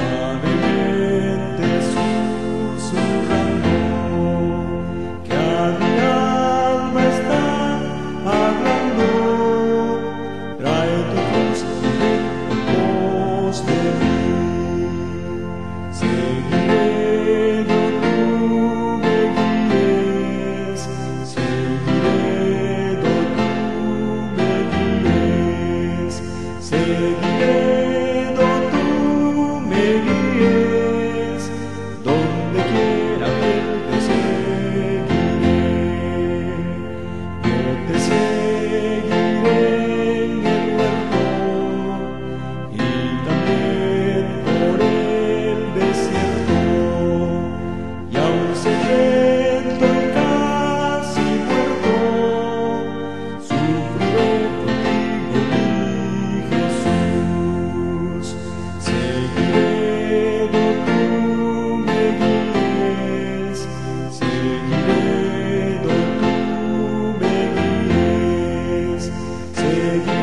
Amen. take